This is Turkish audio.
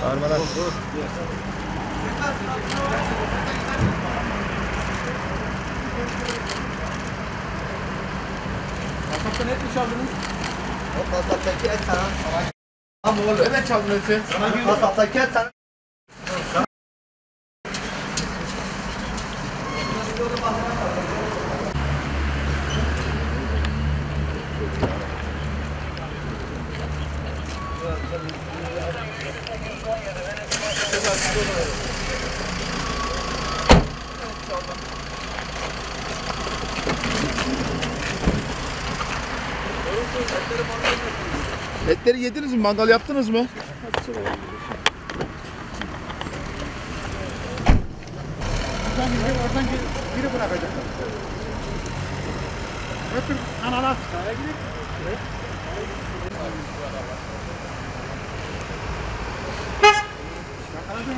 Sarmalar. Kasaptan et mi çaldınız? O kasaptaki et sana. Ama oğlum evet çaldın eti. Kasaptaki et sana. Etleri yediniz mi? Mangal yaptınız mı? Oradan biri, oradan biri, bırakacak. Öpün analar.